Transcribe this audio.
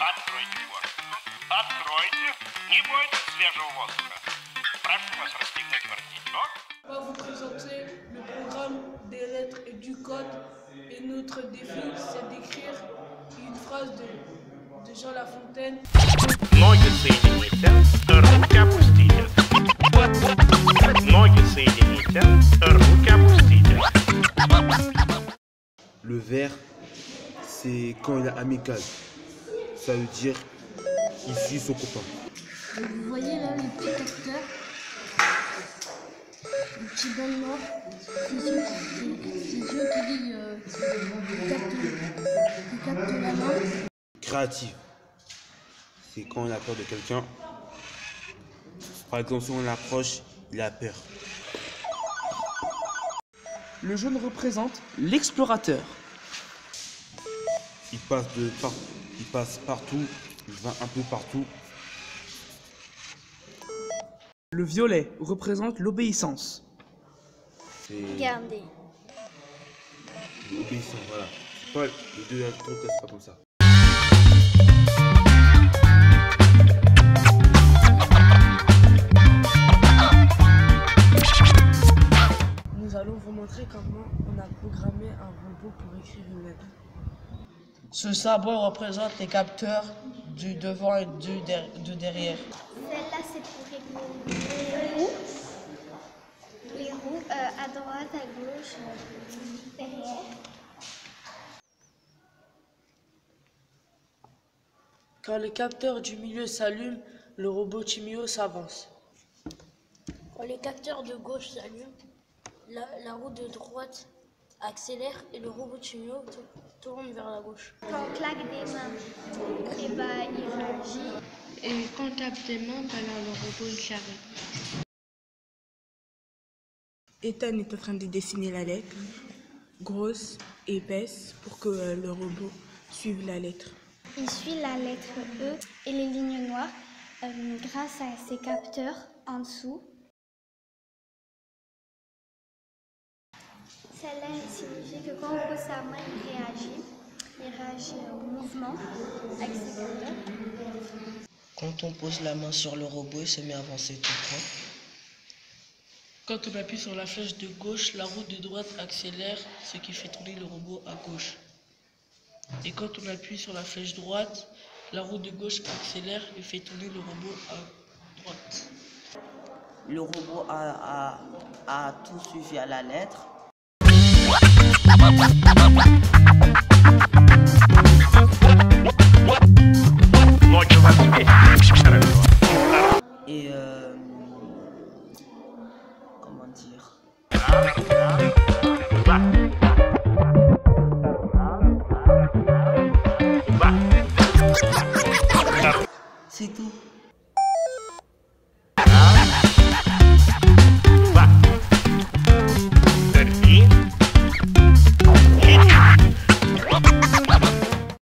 форточку. Откройте. Не бойтесь свежего воздуха. Прошу вас расстегнуть воротничок. On va vous présenter le programme des lettres et du code. Et notre défi, c'est d'écrire une phrase de, de Jean La Fontaine. Ноги соедините, руки опустите. Ноги соедините, руки опустите. Le vert, c'est quand il est amical. Ça veut dire suit son copain. Vous voyez là les petits capteurs Le petit bol noir, c'est ceux, c'est- c'est ceux qui, euh, qui captent, qui captent la main. Créative, c'est quand on a peur de quelqu'un. Par exemple, si on l'approche, il a peur. Le jaune représente l'explorateur. Il passe de par- il passe partout, il va un peu partout. Le violet représente l'obéissance. C'est Regardez. obéissant, voilà. C'est pas les deux trucs, c'est pas comme ça. Nous allons vous montrer comment on a programmé un robot pour écrire une lettre. Ce sabot représente les capteurs du devant et du der- de derrière. Celle-là, c'est pour régler les roues. Les roues euh, à droite, à gauche, derrière. Quand les capteurs du milieu s'allument, le robot Timio s'avance. Quand les capteurs de gauche s'allument, la, la roue de droite accélère et le robot Chimio tou- tourne vers la gauche. Quand on claque des mains, et bah, il réagit. Et quand on tape des mains, ben là, le robot il s'arrête. Ethan est en train de dessiner la lettre, grosse, épaisse, pour que euh, le robot suive la lettre. Il suit la lettre E et les lignes noires euh, grâce à ses capteurs en dessous. Celle-là signifie que quand on pose sa main, il réagit. Il réagit au mouvement avec ses capteurs. Quand on pose la main sur le robot, il se met à avancer tout droit. Quand on appuie sur la flèche de gauche, la roue de droite accélère, ce qui fait tourner le robot à gauche. Et quand on appuie sur la flèche droite, la roue de gauche accélère et fait tourner le robot à droite. Le robot a, a- a tout suivi à la lettre. Et euh, comment dire? C'est tout.